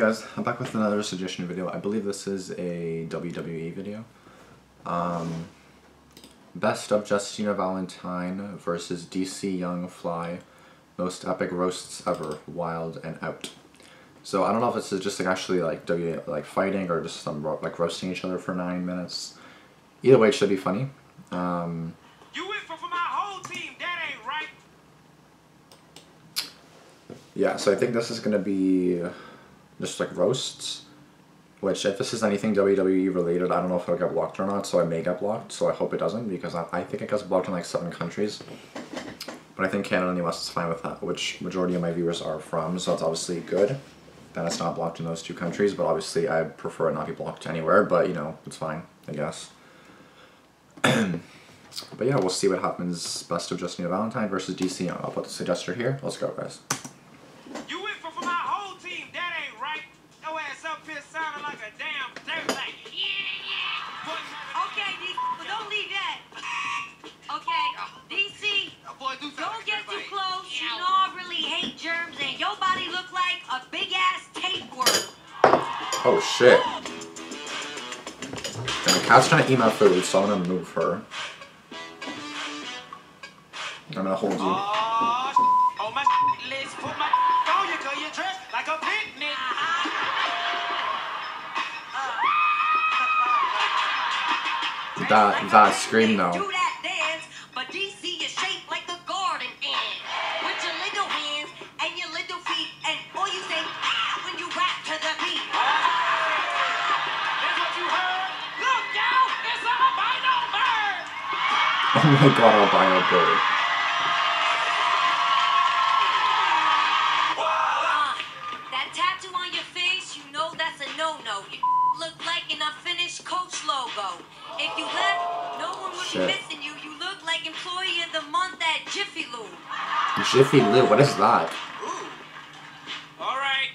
guys, I'm back with another suggestion video. I believe this is a WWE video. Um, best of Justina Valentine versus DC Young Fly. Most epic roasts ever. Wild 'N Out. So I don't know if this is just like actually like W like fighting or just some like roasting each other for nine minutes. Either way, it should be funny. Um, You went for, for my whole team. That ain't right. yeah, so I think this is gonna be just like roasts. Which, if this is anything WWE related, I don't know if it'll get blocked or not, so I may get blocked, so I hope it doesn't, because I, I think it gets blocked in like seven countries. But I think Canada and the US is fine with that, which majority of my viewers are from, so it's obviously good that it's not blocked in those two countries, but obviously I prefer it not be blocked anywhere, but you know, it's fine, I guess. but yeah, we'll see what happens. Best of Justina Valentine versus DC Young. I'll put the suggester here. Let's go, guys. Oh shit. And the cat's trying to eat my food, so I'm gonna move her. I'm gonna hold you. That that scream though. My god, albino bird. That tattoo on your face, you know that's a no-no. You look like an unfinished Coach logo. If you left, no one would Shit. be missing you. You look like Employee of the Month at Jiffy Lube. Jiffy Lube, what is that? Ooh. All right.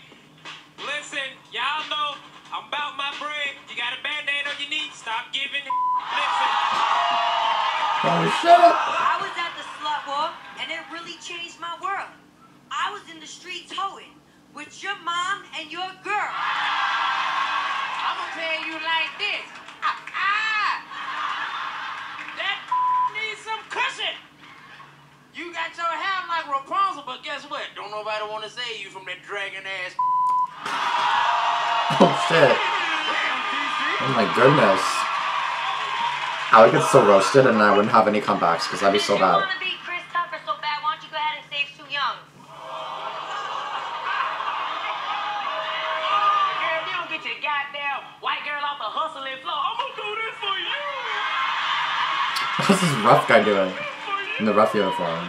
Listen, y'all know I'm about my bread. You got a band-aid on your knee. Stop giving. Listen. Oh shit! I was at the slut walk, and it really changed my world. I was in the streets hoeing with your mom and your girl. I'm gonna tell you like this. Ah, ah. That needs some cushion. You got your hair like Rapunzel, but guess what? Don't nobody want to save you from that dragon ass. Oh shit. Oh my goodness. I would get so roasted and I wouldn't have any comebacks because that'd be so bad. want to be Chris Tucker so bad, why don't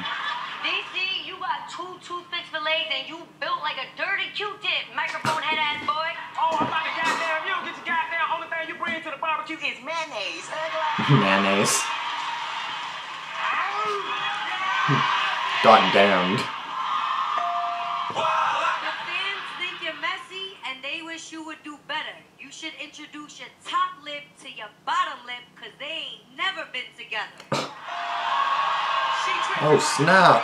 Mayonnaise. Got damned. The fans think you're messy, and they wish you would do better. You should introduce your top lip to your bottom lip, cause they ain't never been together. She. Oh snap!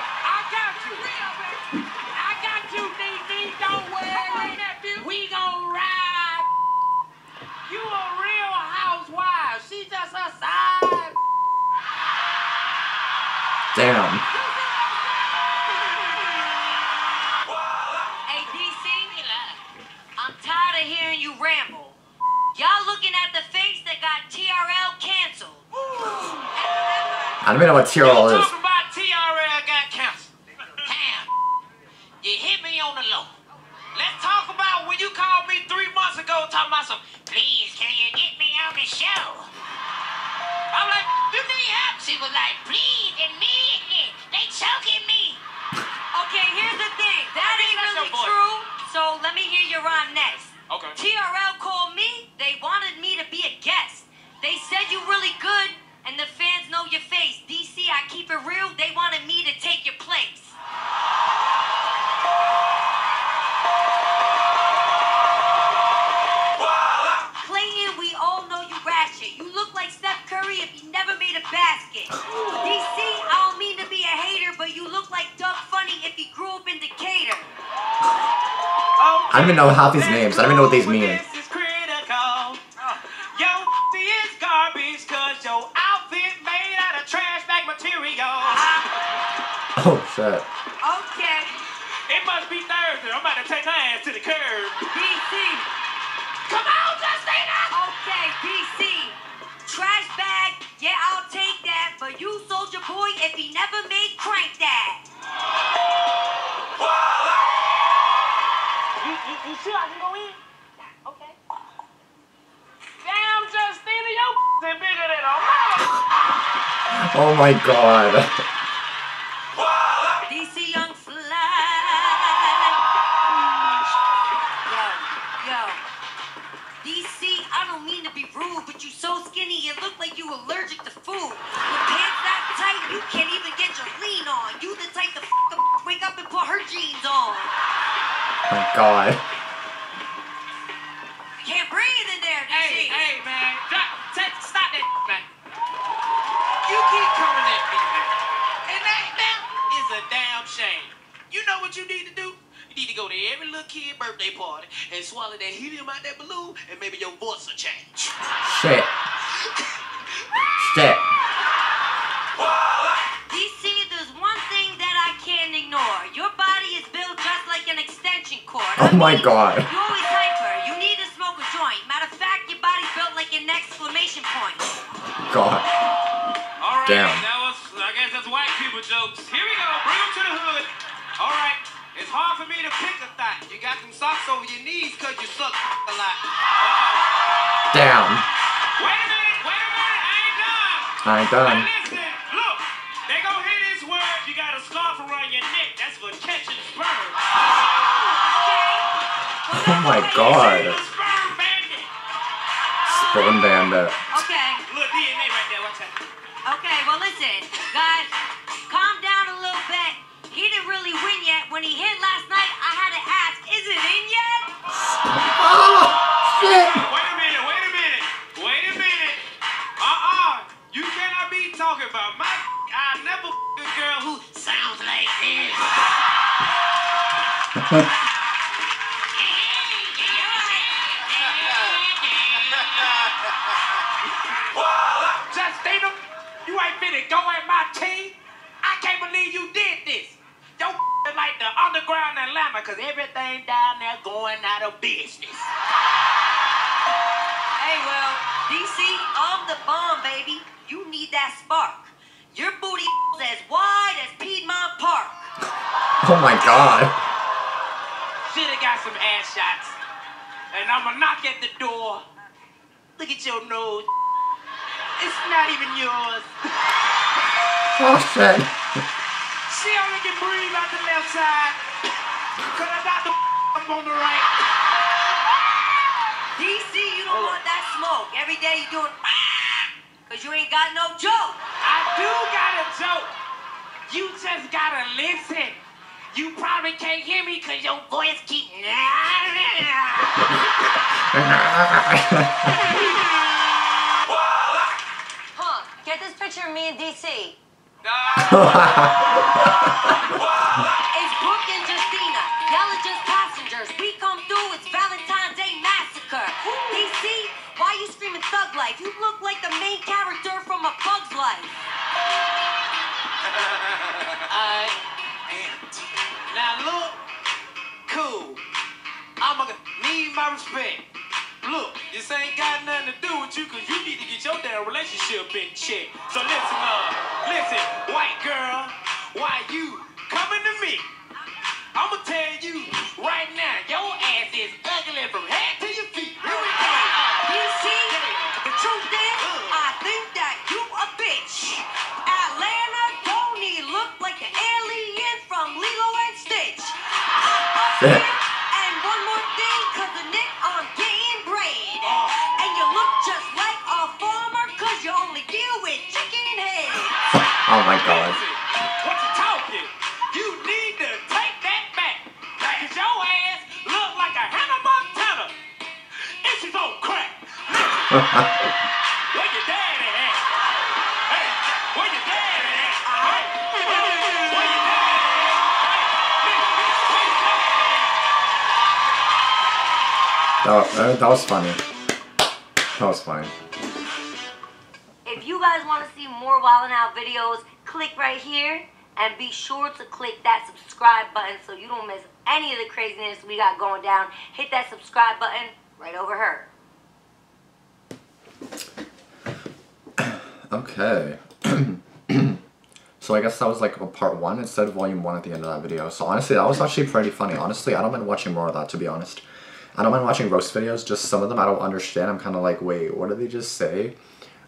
Damn. Hey, DC, I'm tired of hearing you ramble. Y'all looking at the face that got TRL canceled. I don't even know what TRL is. talking about TRL got canceled. Damn. You hit me on the low. Let's talk about when you called me three months ago talking about some, please, She was like, please, immediately. They choking me. Okay, here's the thing. That ain't really true. So let me hear your rhyme next. Okay. TRL called me. They wanted me to be a guest. They said you really good, and the fans know your face. DC, I keep it real. I don't even know half these names. I don't even know what these mean. This is critical. Yo, is garbage cause your outfit made out of trash bag material. Oh shit. Okay, It must be Thursday. I'm about to take her ass to the curb. BC. Come on, Justina! Okay, BC. Trash bag, yeah, I'll take that. But you, Soulja Boy, if he never made crank that. You, you, you sure I can go in? Okay. Damn, Justina, your is bigger than a mother. Oh my god. DC Young Fly. Yo, yo. DC, I don't mean to be rude, but you so skinny, it look like you allergic to food. With pants that tight, you can't even get your lean on. You the type to wake up and put her jeans on. Oh my god. You need to go to every little kid birthday party and swallow that helium out that balloon, and maybe your voice will change. Shit. Shit. DC, there's one thing that I can't ignore. Your body is built just like an extension cord. Oh my God. You always hyper. You need to smoke a joint. Matter of fact, your body's built like an exclamation point. God. All right, Damn. that was, I guess that's white people jokes. Here we go, bring them to the hood. All right, it's hard for me to pick a thought. You got them socks over your knees because you suck a lot. Oh, Damn. wait a minute, wait a minute, I ain't done. I ain't done. Now listen, look, they gonna hear this word. You got a scarf around your neck. That's for catching sperm. Oh my god. Sperm bandit. Sperm bandit. Okay, Little DNA right there. Watch out. okay, well listen, guys, didn't really win yet. When he hit last night, I had to ask, is it in yet? Oh, shit. Wait a minute, wait a minute, wait a minute. Uh-uh. You cannot be talking about my I never f- a girl who sounds like this. going out of business. Hey, well, DC, I'm the bomb, baby. You need that spark. Your booty is as wide as Piedmont Park. Oh my god. Shoulda got some ass shots. And I'ma knock at the door. Look at your nose. It's not even yours. Oh shit. She only can breathe out the left side. Cause I got the up on the right. DC, you don't want that smoke. Every day you doing ah, Cause you ain't got no joke. I do got a joke. You just gotta listen. You probably can't hear me cause your voice keep. Huh, get this picture of me in DC. It's Brooke You look like the main character from A Bug's Life. I am. Now look, cool. I'ma need my respect. Look, this ain't got nothing to do with you because you need to get your damn relationship in check. So listen up, listen, white girl, why you coming to me? I'ma tell you right now, your ass is ugly from head to Oh my god. What you talking? You need to take that back. Cause your ass look like a Hannah Montana. And she's on crack. That, that, that was funny. That was funny. If you guys want to see more Wild 'N Out videos, click right here and be sure to click that subscribe button so you don't miss any of the craziness we got going down. Hit that subscribe button right over her. Okay. so I guess that was like a part one instead of volume one at the end of that video. So honestly, that was actually pretty funny. Honestly, I don't mind watching more of that, to be honest. I don't mind watching roast videos, just some of them I don't understand. I'm kind of like, wait, what did they just say?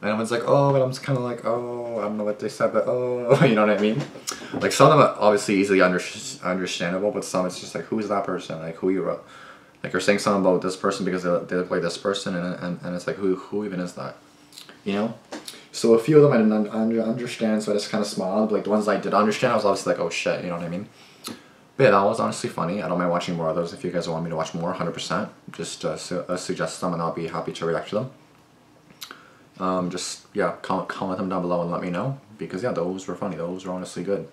And everyone's like, oh, but I'm just kind of like, oh, I don't know what they said, but oh, you know what I mean? Like some of them are obviously easily under understandable, but some it's just like, who's that person? Like who you wrote? Like you're saying something about this person because they, they look like this person, and, and, and it's like, who, who even is that? You know? So a few of them I didn't un understand, so I just kind of smiled. Like the ones I did understand, I was obviously like, oh shit, you know what I mean? But yeah, that was honestly funny. I don't mind watching more of those if you guys want me to watch more, 100%. Just uh, su uh, suggest them and I'll be happy to react to them. Um, just, yeah, comment, comment them down below and let me know. Because yeah, those were funny. Those were honestly good.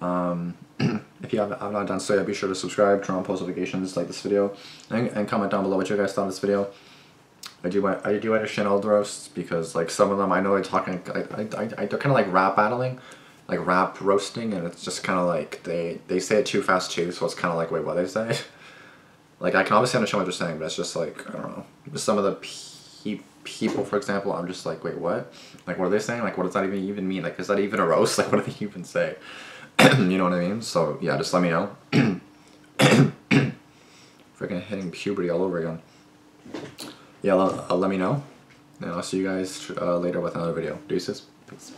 Um, if you have, have not done so yet, be sure to subscribe, turn on post notifications, like this video, and, and comment down below what you guys thought of this video. I do I do understand all the roasts because like some of them I know they're talking I, I, I, they're kind of like rap battling like rap roasting and it's just kind of like they they say it too fast too so it's kind of like wait what they say? Like I can obviously understand what they're saying but it's just like I don't know. Some of the pe people for example I'm just like wait what? Like what are they saying? Like what does that even even mean? Like is that even a roast? Like what do they even say? You know what I mean? So yeah just let me know. Freaking hitting puberty all over again. Yeah let, uh, let me know and I'll see you guys uh, later with another video. Deuces. peace